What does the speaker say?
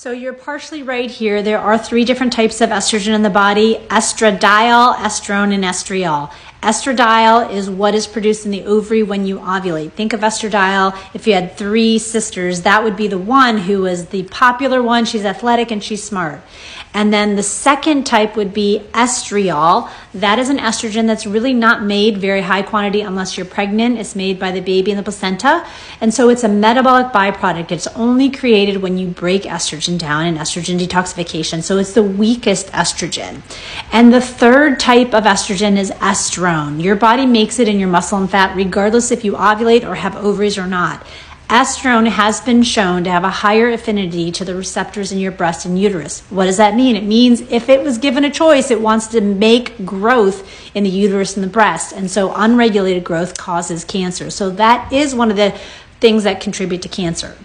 So you're partially right here. There are three different types of estrogen in the body estradiol, estrone, and estriol. Estradiol is what is produced in the ovary when you ovulate. Think of estradiol. If you had three sisters, that would be the one who was the popular one. She's athletic and she's smart. And then the second type would be estriol. That is an estrogen that's really not made very high quantity unless you're pregnant. It's made by the baby in the placenta. And so it's a metabolic byproduct. It's only created when you break estrogen down in estrogen detoxification. So it's the weakest estrogen. And the third type of estrogen is Your body makes it in your muscle and fat regardless if you ovulate or have ovaries or not. Estrone has been shown to have a higher affinity to the receptors in your breast and uterus. What does that mean? It means if it was given a choice, it wants to make growth in the uterus and the breast. And so unregulated growth causes cancer. So that is one of the things that contribute to cancer.